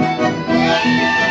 Música